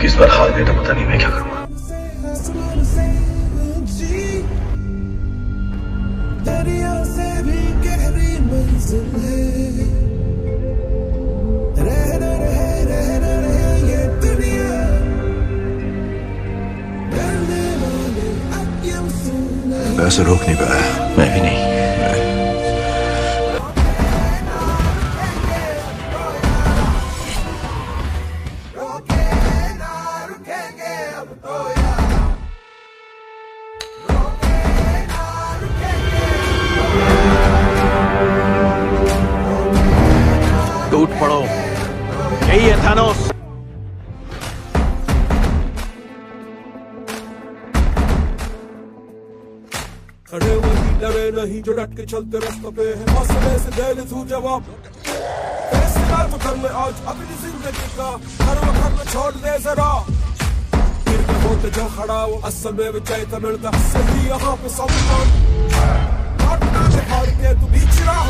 क्योंकि इस बार हार गए तो पता नहीं मैं क्या करूँगा। वैसे रोक नहीं पाया। मैं भी नहीं। टूट पड़ो। यही है थानोस। खड़े वही डरे नहीं, जो डट के चलते रास्तों पे है। हौसले से दे ले तू जवाब। कर ले आज अपनी ज़िंदगी का हर वक्त में छोड़ दे जरा। फिर जो खड़ा असल में विजय मिलता। सही यहाँ पे सम्मान। लौटना से हार के तू बीच राह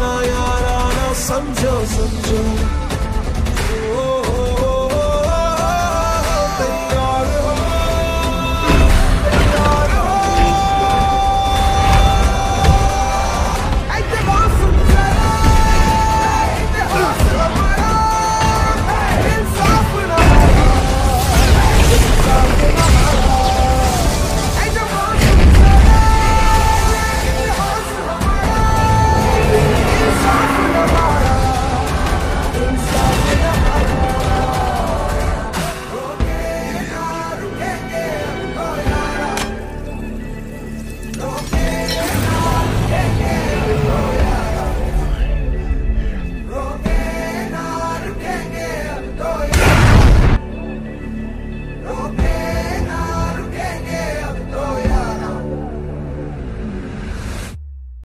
ना याराना समझो समझो